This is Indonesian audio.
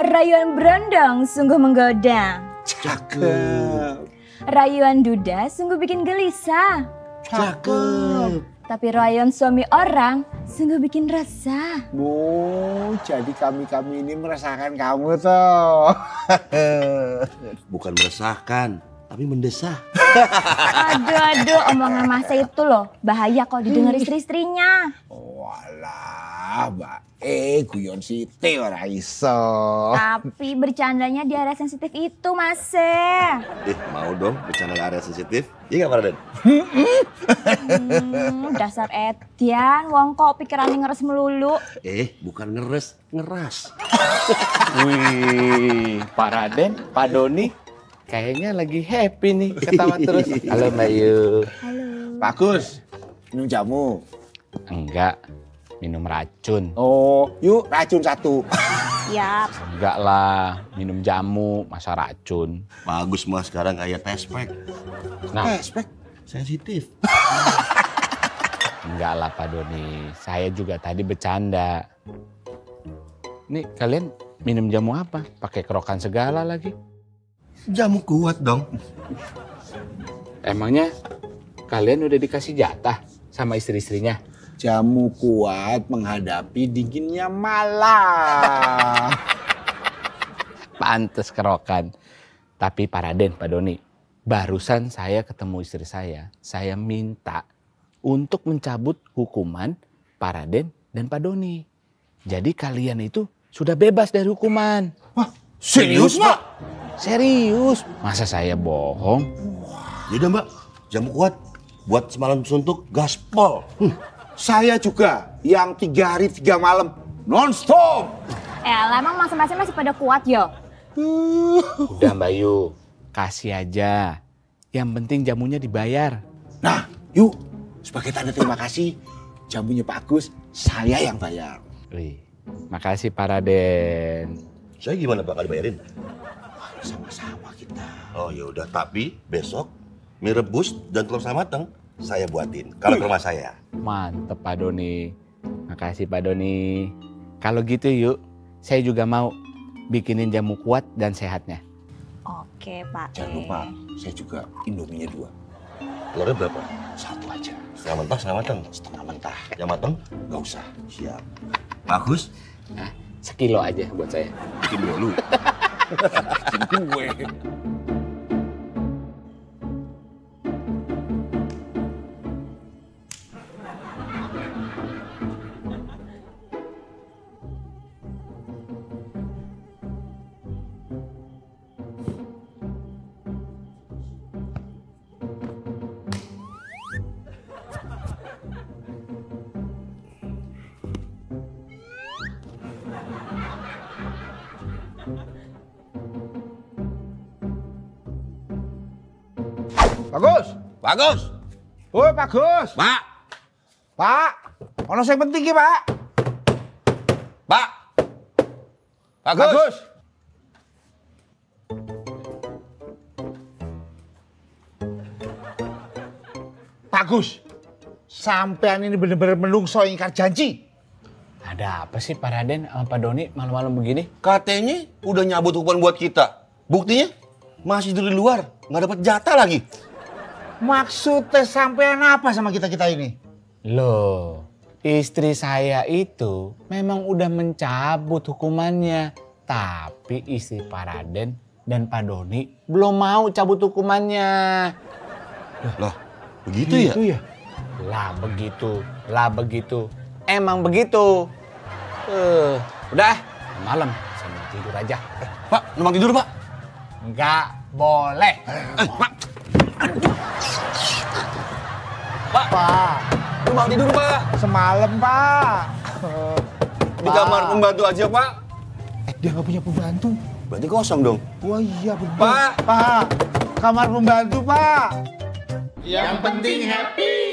Rayuan berondong sungguh menggoda. Cakep. Rayuan duda sungguh bikin gelisah. Cakep. Tapi rayuan suami orang sungguh bikin resah. Oh, jadi kami-kami ini merasakan kamu toh. Bukan meresahkan, tapi mendesah. Aduh, aduh, omongan masa itu loh. Bahaya kalau didengar istri-istrinya. Walah, Mbak Eh, guyon siti ora iso. Tapi bercandanya di area sensitif itu, Mas. Eh, mau dong bercanda ke area sensitif? Iya nggak, Pak Raden? Hmm, dasar Edian, wong kok pikirannya ngeres melulu. Eh, bukan ngeres, ngeras. Wih, Pak Raden, Pak Doni, kayaknya lagi happy nih, ketawa terus. Halo Mbak Yu. Halo. Bagus. Minum jamu. Enggak, minum racun. Oh, yuk racun satu. Siap. Enggak lah, minum jamu, masa racun. Bagus mah sekarang kayak tespek. Nah, Eh, spek. Sensitif. enggak lah Pak Doni, saya juga tadi bercanda. Nih, kalian minum jamu apa? Pakai kerokan segala lagi. Jamu kuat dong. Emangnya kalian udah dikasih jatah sama istri-istrinya? Jamu kuat menghadapi dinginnya malam. Pantes kerokan. Tapi Pak Raden, Pak Doni, barusan saya ketemu istri saya. Saya minta untuk mencabut hukuman Pak Raden dan Pak Doni. Jadi kalian itu sudah bebas dari hukuman. Serius, Pak? Serius. Masa saya bohong? Yaudah mbak, jamu kuat. Buat semalam suntuk, gaspol. Hmm. Saya juga yang tiga hari tiga malam non-stop. Eh, emang masing-masing masih pada kuat yo. Udah Mbak Yu, kasih aja. Yang penting jamunya dibayar. Nah, yuk sebagai tanda terima kasih jamunya Pak Agus, saya yang bayar. Wih, makasih Pak Raden. Saya gimana pak, Gak dibayarin? Sama-sama kita. Oh ya udah, tapi besok mie rebus dan telur sama mateng saya buatin. Kalau ke rumah saya. Mantep Pak Doni. Makasih Pak Doni. Kalau gitu yuk, saya juga mau bikinin jamu kuat dan sehatnya. Oke, Pak. Jangan E. lupa, saya juga indominya dua. Telurnya berapa? Satu aja. Setengah mentah, setengah mateng. Setengah mentah. Yang mateng? Gak usah. Siap. Bagus. Nah, sekilo aja buat saya. Bikin dulu. Bikin gue. Bagus. Bagus. Woi, Bagus. Pak. Pak, ono yang penting ki, Pak. Pak. Bagus. Bagus. Sampean ini bener-bener menungso ingkar janji. Ada apa sih Pak Raden sama Pak Doni malam-malam begini? Katanya udah nyabut hukuman buat kita. Buktinya masih dari luar, nggak dapat jatah lagi. Maksudnya sampean apa sama kita-kita ini? Loh, istri saya itu memang udah mencabut hukumannya. Tapi istri Pak Raden dan Pak Doni belum mau cabut hukumannya. Lah, begitu ya? ya? Lah begitu, lah begitu. Emang begitu. Eh, udah, malam saya mau tidur aja. Pak, numpang tidur, Pak. Enggak boleh. Pak, Numpang tidur, Pak. semalam, Pak. Di kamar pembantu aja, Pak. Eh, dia nggak punya pembantu. Berarti kosong dong. Wah iya bener. Pak. Pak, kamar pembantu, Pak. Yang penting happy.